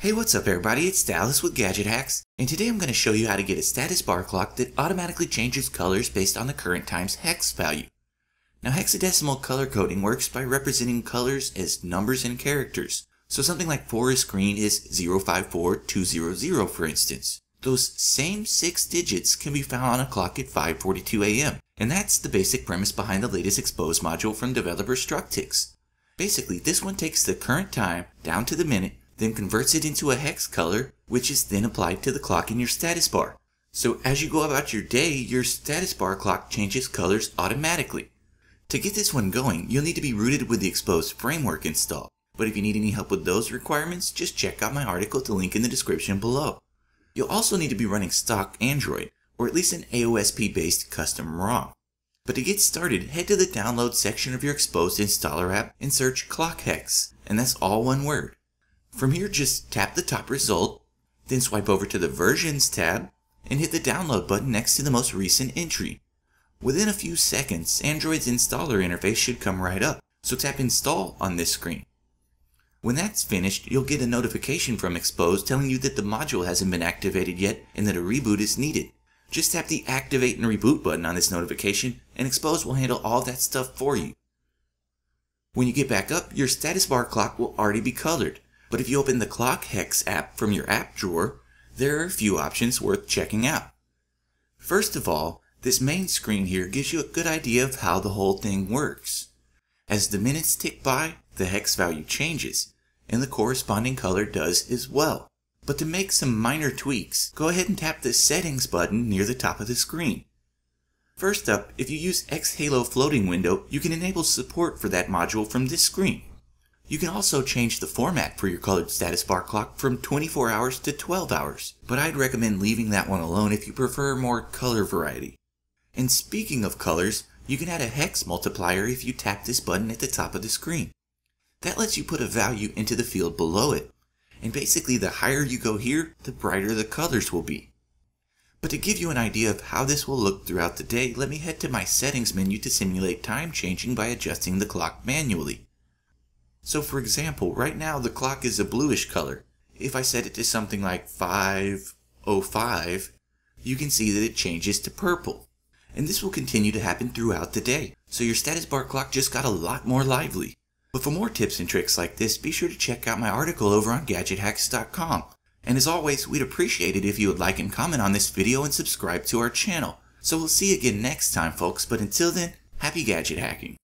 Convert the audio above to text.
Hey, what's up everybody? It's Dallas with Gadget Hacks, and today I'm going to show you how to get a status bar clock that automatically changes colors based on the current time's hex value. Now hexadecimal color coding works by representing colors as numbers and characters. So something like forest green is 054200 for instance. Those same six digits can be found on a clock at 5.42 am, and that's the basic premise behind the latest Xposed module from developer Structix. Basically, this one takes the current time down to the minute, then converts it into a hex color, which is then applied to the clock in your status bar. So as you go about your day, your status bar clock changes colors automatically. To get this one going, you'll need to be rooted with the Xposed framework installed. But if you need any help with those requirements, just check out my article to link in the description below. You'll also need to be running stock Android, or at least an AOSP based custom ROM. But to get started, head to the download section of your Xposed installer app and search ClockHex, and that's all one word. From here, just tap the top result, then swipe over to the Versions tab, and hit the download button next to the most recent entry. Within a few seconds, Android's installer interface should come right up, so tap Install on this screen. When that's finished, you'll get a notification from Xposed telling you that the module hasn't been activated yet and that a reboot is needed. Just tap the Activate and Reboot button on this notification, and Xposed will handle all that stuff for you. When you get back up, your status bar clock will already be colored, but if you open the Clock Hex app from your app drawer, there are a few options worth checking out. First of all, this main screen here gives you a good idea of how the whole thing works. As the minutes tick by, the hex value changes, and the corresponding color does as well. But to make some minor tweaks, go ahead and tap the Settings button near the top of the screen. First up, if you use Xhalo Floating Window, you can enable support for that module from this screen. You can also change the format for your colored status bar clock from 24 hours to 12 hours, but I'd recommend leaving that one alone if you prefer more color variety. And speaking of colors, you can add a hex multiplier if you tap this button at the top of the screen. That lets you put a value into the field below it, and basically the higher you go here, the brighter the colors will be. But to give you an idea of how this will look throughout the day, let me head to my settings menu to simulate time changing by adjusting the clock manually. So for example, right now the clock is a bluish color. If I set it to something like 505, you can see that it changes to purple. And this will continue to happen throughout the day, so your status bar clock just got a lot more lively. But for more tips and tricks like this, be sure to check out my article over on GadgetHacks.com. And as always, we'd appreciate it if you would like and comment on this video and subscribe to our channel. So we'll see you again next time, folks, but until then, happy gadget hacking.